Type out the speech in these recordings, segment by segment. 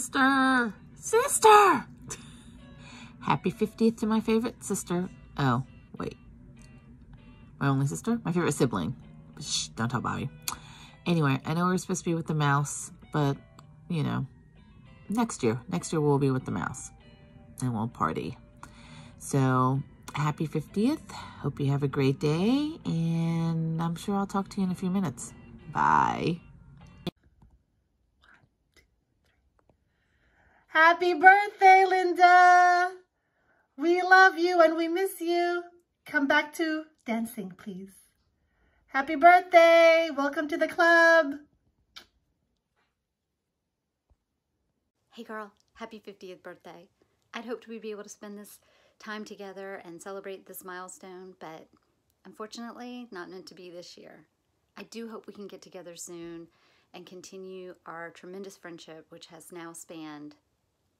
sister. Sister! Happy 50th to my favorite sister. Oh, wait. My only sister? My favorite sibling. Shh, don't tell Bobby. Anyway, I know we're supposed to be with the mouse, but, you know, next year. Next year we'll be with the mouse. And we'll party. So, happy 50th. Hope you have a great day. And I'm sure I'll talk to you in a few minutes. Bye. Happy birthday, Linda! We love you and we miss you. Come back to dancing, please. Happy birthday! Welcome to the club. Hey girl, happy 50th birthday. I'd hoped we'd be able to spend this time together and celebrate this milestone, but unfortunately, not meant to be this year. I do hope we can get together soon and continue our tremendous friendship, which has now spanned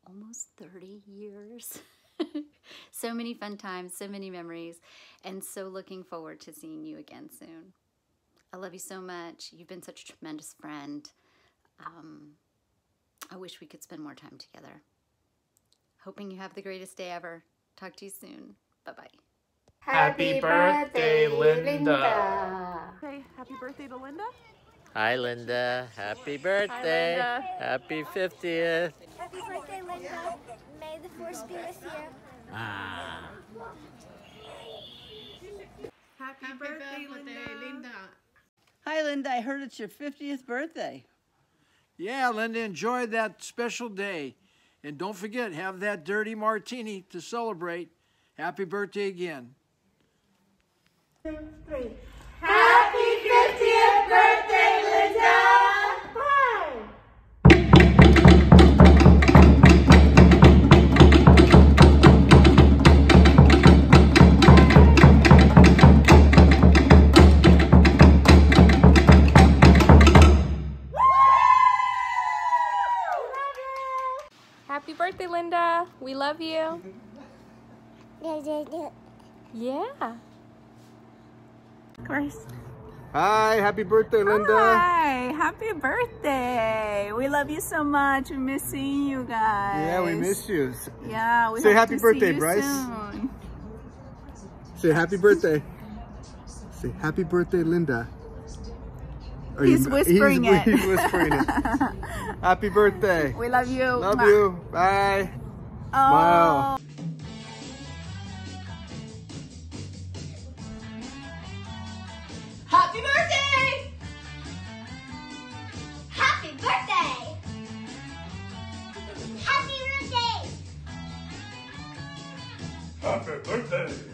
almost 30 years. so many fun times, so many memories, and so looking forward to seeing you again soon. I love you so much. You've been such a tremendous friend. Um, I wish we could spend more time together. Hoping you have the greatest day ever. Talk to you soon. Bye bye. Happy birthday, Linda. Say happy birthday to Linda. Hi, Linda. Happy birthday. Linda. Happy 50th. Happy birthday, Linda. May the force be with you. Ah. Happy, birthday, Linda. Hi, Linda. I heard it's your 50th birthday. Yeah, Linda, enjoy that special day. And don't forget, have that dirty martini to celebrate. Happy birthday again. Happy birthday, Linda. We love you. Yeah, yeah, yeah. Yeah. Of course. Hi, happy birthday, Linda. Hi, happy birthday. We love you so much. We miss seeing you guys. Yeah, we miss you. Yeah, we Say happy to birthday, see you Bryce. soon. Say happy birthday. Say happy birthday, Linda. Are He's whispering he's, it. He's whispering it. happy birthday. We love you. Love Mwah. you. Bye. Oh. Wow. Happy birthday! Happy birthday! Happy birthday! Happy birthday.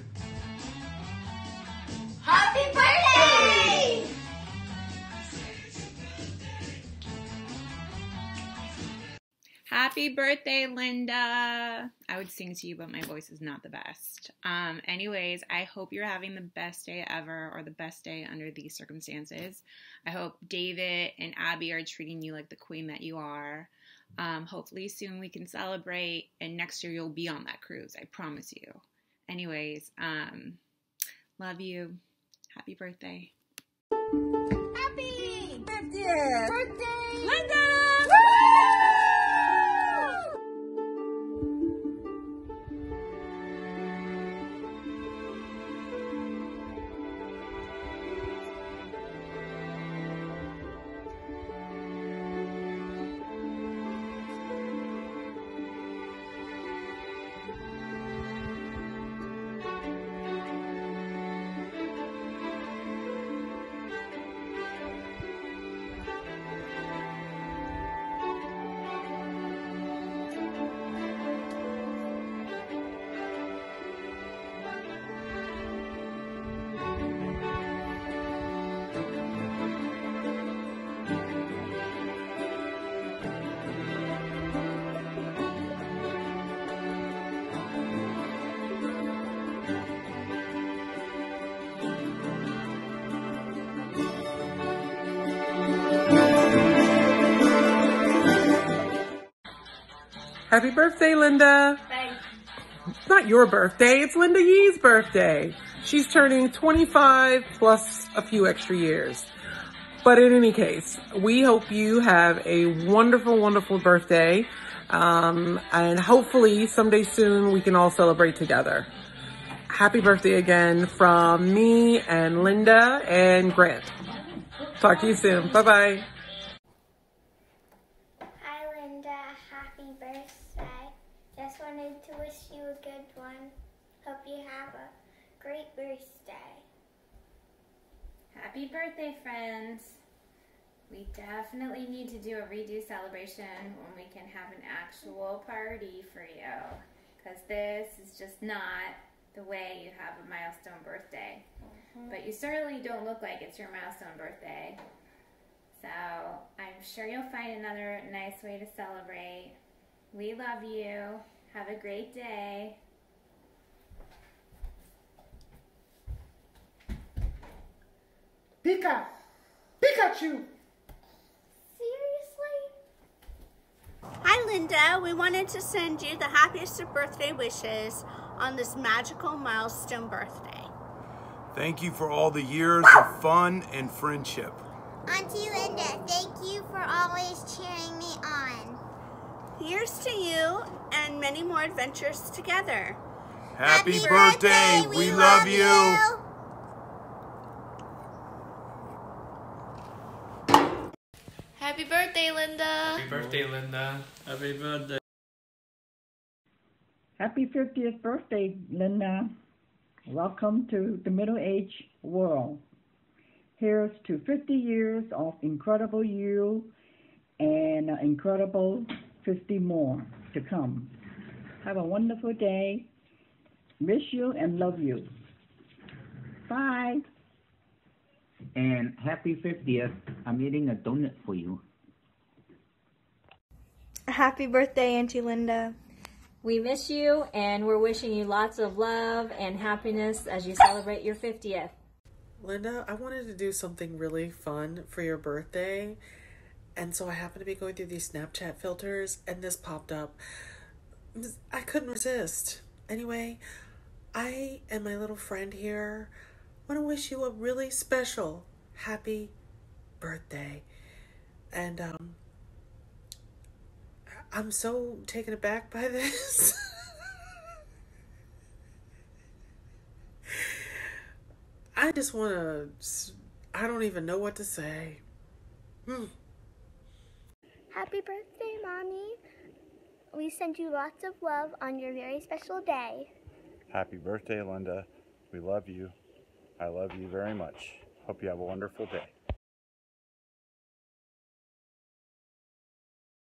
Happy birthday, Linda. I would sing to you, but my voice is not the best. Um, anyways, I hope you're having the best day ever or the best day under these circumstances. I hope David and Abby are treating you like the queen that you are. Um, hopefully, soon we can celebrate, and next year you'll be on that cruise. I promise you. Anyways, um, love you. Happy birthday. Happy 50th birthday! Happy birthday, Linda. Thanks. It's not your birthday, it's Linda Yee's birthday. She's turning 25 plus a few extra years. But in any case, we hope you have a wonderful, wonderful birthday. Um, and hopefully someday soon we can all celebrate together. Happy birthday again from me and Linda and Grant. Talk to you soon. Bye bye. Hi, Linda. Happy birthday. Just wanted to wish you a good one. Hope you have a great birthday. Happy birthday, friends. We definitely need to do a redo celebration when we can have an actual party for you. Because this is just not the way you have a milestone birthday. Mm-hmm. But you certainly don't look like it's your milestone birthday. So I'm sure you'll find another nice way to celebrate. We love you. Have a great day. Pika! Pikachu! Seriously? Hi, Linda. We wanted to send you the happiest of birthday wishes on this magical milestone birthday. Thank you for all the years of fun and friendship. Auntie Linda, thank you for always cheering me on. Here's to you and many more adventures together. Happy, birthday. We, love you. Happy birthday, Linda. Happy birthday, Linda. Happy birthday. Happy 50th birthday, Linda. Welcome to the middle age world. Here's to 50 years of incredible you and incredible 50 more to come. Have a wonderful day. Miss you and love you. Bye. And happy 50th. I'm eating a donut for you. Happy birthday, Auntie Linda. We miss you and we're wishing you lots of love and happiness as you celebrate your 50th. Linda, I wanted to do something really fun for your birthday. And so I happened to be going through these Snapchat filters and this popped up. I couldn't resist. Anyway, I and my little friend here want to wish you a really special happy birthday. And um I'm so taken aback by this. I just want to, I don't even know what to say. Hmm. Happy birthday, Mommy. We send you lots of love on your very special day. Happy birthday, Linda. We love you. I love you very much. Hope you have a wonderful day.